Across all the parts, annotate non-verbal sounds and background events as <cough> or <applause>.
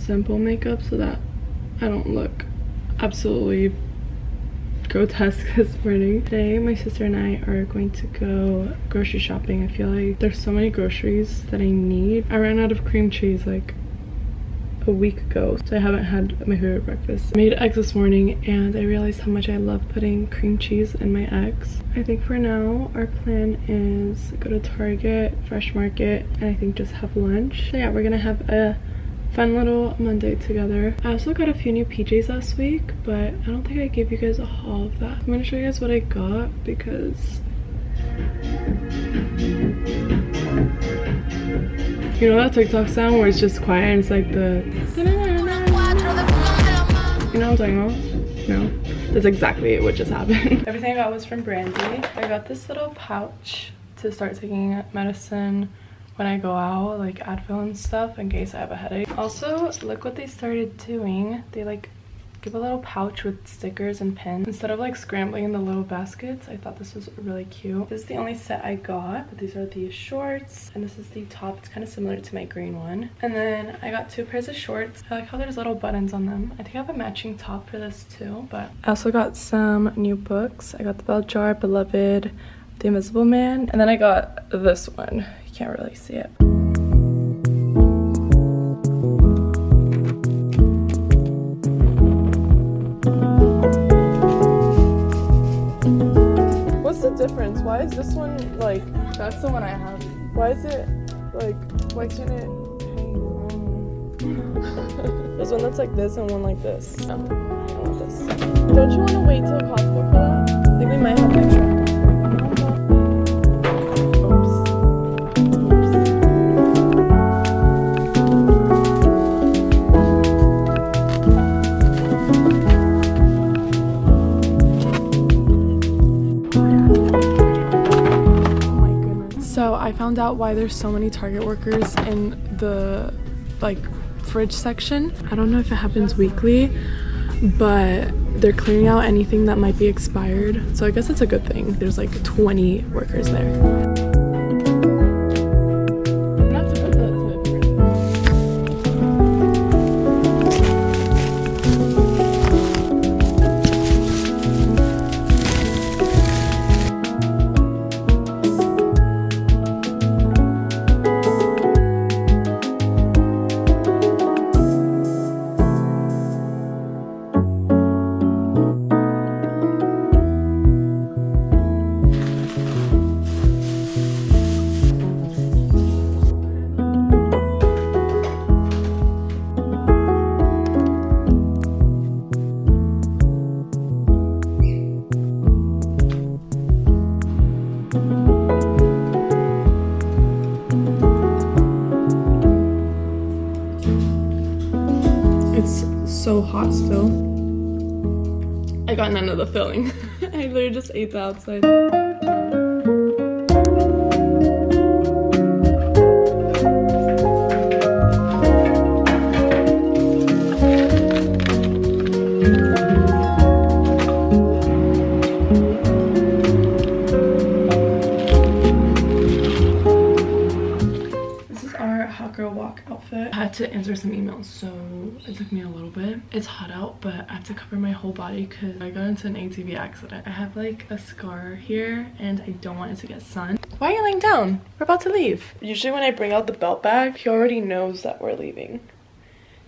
simple makeup so that I don't look absolutely grotesque <laughs> this morning. Today, my sister and I are going to go grocery shopping. I feel like there's so many groceries that I need. I ran out of cream cheese like a week ago, so I haven't had my favorite breakfast. I made eggs this morning and I realized how much I love putting cream cheese in my eggs. I think for now, our plan is go to Target, Fresh Market, and I think just have lunch. So yeah, we're gonna have a fun little Monday together. I also got a few new PJs last week, but I don't think I gave you guys a haul of that. I'm gonna show you guys what I got because you know that TikTok sound where it's just quiet and it's like the you know what I'm talking about? No. That's exactly what just happened. <laughs> Everything I got was from Brandy. I got this little pouch to start taking medicine when I go out, like Advil and stuff, in case I have a headache. Also, look what they started doing. They like give a little pouch with stickers and pins. Instead of like scrambling in the little baskets i thought this was really cute. This is the only set i got but these are the shorts and this is the top. It's kind of similar to my green one. And then i got two pairs of shorts. I like how there's little buttons on them. I think i have a matching top for this too but i also got some new books. I got the bell jar beloved the invisible man and then i got this one can't really see it What's the difference? Why is this one like that's the one I have? Why is it like why can't it hang? There's one that's like this and one like this. No, I don't want this. Don't you want to wait till Costco for that? I think we might have extra. Why there's so many Target workers in the like fridge section. I don't know if it happens weekly, but they're clearing out anything that might be expired. So I guess it's a good thing. There's like 20 workers there. Still. I got none of the filling. <laughs> I literally just ate the outside. Walk outfit. I had to answer some emails, so it took me a little bit. It's hot out, but I have to cover my whole body because I got into an ATV accident. I have like a scar here and I don't want it to get sun. Why are you laying down? We're about to leave. Usually when I bring out the belt bag, he already knows that we're leaving.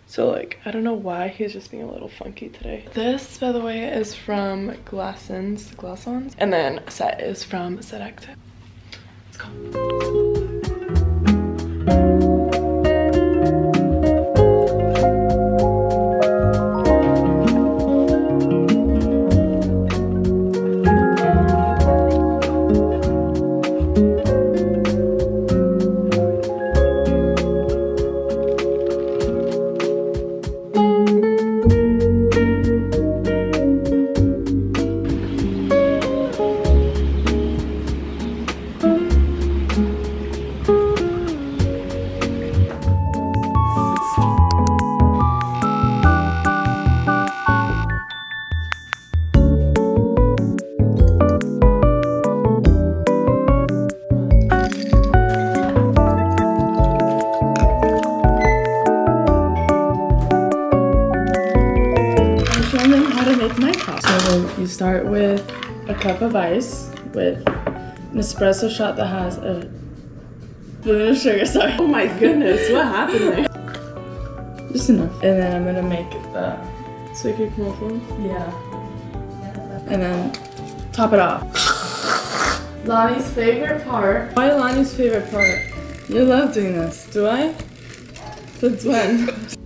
So like, I don't know why he's just being a little funky today. This, by the way, is from Glassons, Glassons. And then set is from Sedect. Let's go. Start with a cup of ice with an espresso shot that has a bit of sugar. Sorry. Oh my goodness, what happened there? Just enough. And then I'm gonna make the sweet cake muffin. Yeah. And then top it off. Lani's favorite part. Why Lani's favorite part? You love doing this. Do I? Since when?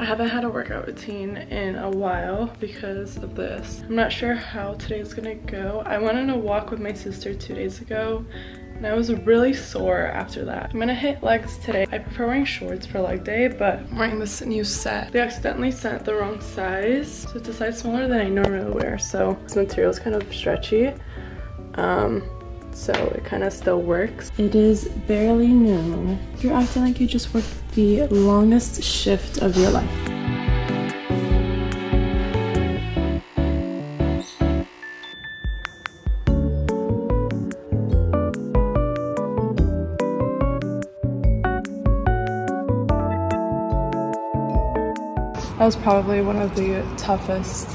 I haven't had a workout routine in a while because of this. I'm not sure how today's gonna go. I went on a walk with my sister two days ago and I was really sore after that. I'm gonna hit legs today. I prefer wearing shorts for leg day, but I'm wearing this new set. They accidentally sent the wrong size, so it's a size smaller than I normally wear, so this material is kind of stretchy. Um, so it kind of still works. It is barely noon. You're acting like you just worked the longest shift of your life. That was probably one of the toughest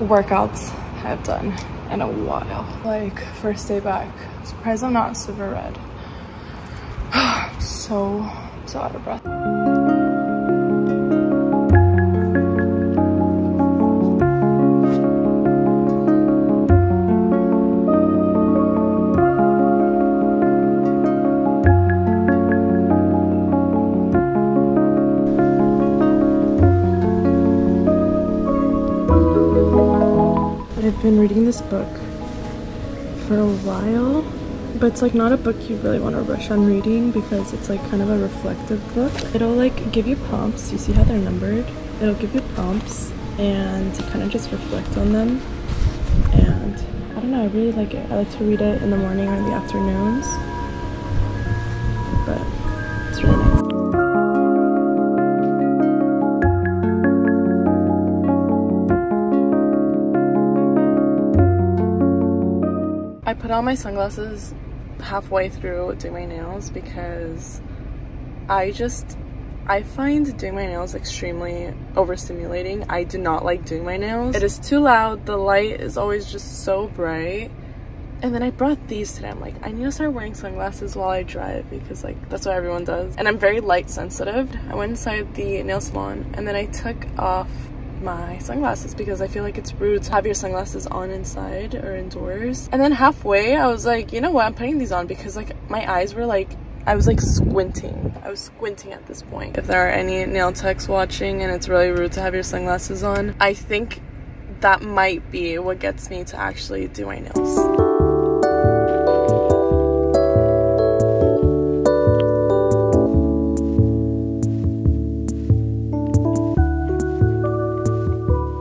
workouts I've done in a while. Like first day back, surprised I'm not super red. <sighs> so, so out of breath. Been reading this book for a while, but it's like not a book you really want to rush on reading because it's like kind of a reflective book. It'll like give you prompts. You see how they're numbered? It'll give you prompts and kind of just reflect on them. And I don't know, I really like it. I like to read it in the morning or in the afternoons. I put on my sunglasses halfway through doing my nails because I just I find doing my nails extremely overstimulating. I do not like doing my nails. It is too loud. The light is always just so bright. And then I brought these today. I'm like, I need to start wearing sunglasses while I drive because like that's what everyone does. And I'm very light sensitive. I went inside the nail salon and then I took off my sunglasses because I feel like it's rude to have your sunglasses on inside or indoors. And then halfway I was like, you know what, I'm putting these on because like my eyes were like, I was like squinting. I was squinting at this point. If there are any nail techs watching and it's really rude to have your sunglasses on, I think that might be what gets me to actually do my nails.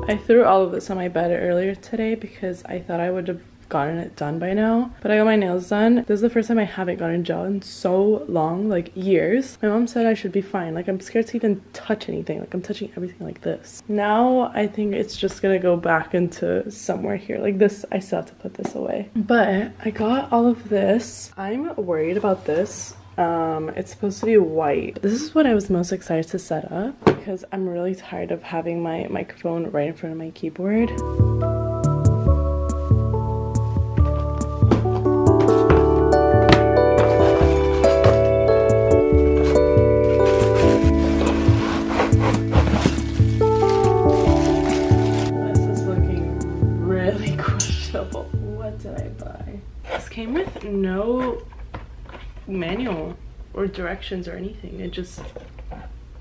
I threw all of this on my bed earlier today because I thought I would have gotten it done by now. But I got my nails done. This is the first time I haven't gotten gel in so long, like years. My mom said I should be fine. Like I'm scared to even touch anything. Like I'm touching everything like this. Now I think it's just gonna go back into somewhere here. Like this, I still have to put this away. But I got all of this. I'm worried about this um, it's supposed to be white. This is what I was most excited to set up because I'm really tired of having my microphone right in front of my keyboard. Manual or directions or anything. It just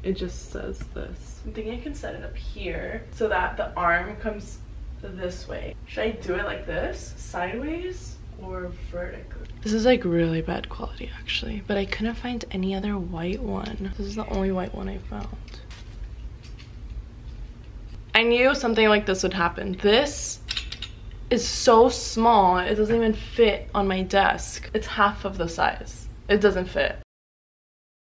it just says this. I'm thinking I can set it up here so that the arm comes this way. Should I do it like this? Sideways or vertically? This is like really bad quality actually, but I couldn't find any other white one. This is the only white one I found. I knew something like this would happen. This is so small, it doesn't even fit on my desk. It's half of the size. It doesn't fit.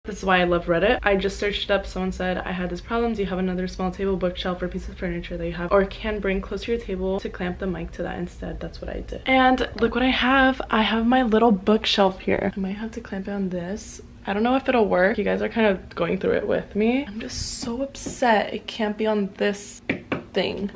This is why I love Reddit. I just searched it up. Someone said, I had this problem. Do you have another small table, bookshelf, or piece of furniture that you have or can bring close to your table to clamp the mic to that instead? That's what I did. And look what I have. I have my little bookshelf here. I might have to clamp it on this I don't know if it'll work. You guys are kind of going through it with me. I'm just so upset it can't be on this thing.